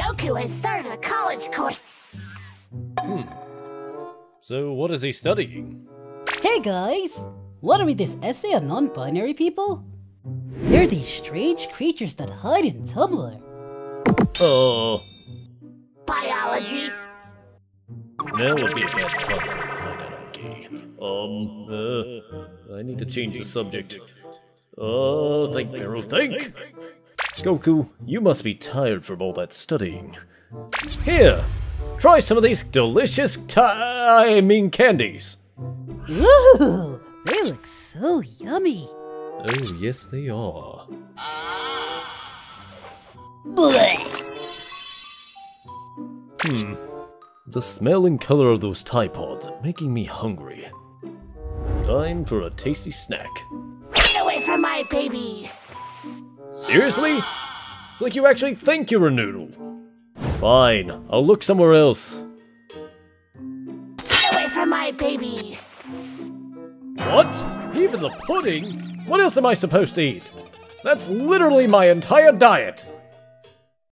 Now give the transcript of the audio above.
Goku has started a college course. Hmm. So what is he studying? Hey guys! Wanna read this essay on non-binary people? They're these strange creatures that hide in Tumblr. Oh. Biology. Now would be a bad time for me to find out I'm gay. Um, uh, I need to change the subject. Oh, think, Pharaoh, think! Goku, you must be tired from all that studying. Here, try some of these delicious I mean candies. Ooh, they look so yummy. Oh, yes they are. Blech. Hmm. The smell and color of those Tide Pods are making me hungry. Time for a tasty snack. Get away from my babies! Seriously? It's like you actually think you're a noodle. Fine, I'll look somewhere else. Get away from my babies! What? Even the pudding? What else am I supposed to eat? That's literally my entire diet!